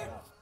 Ready?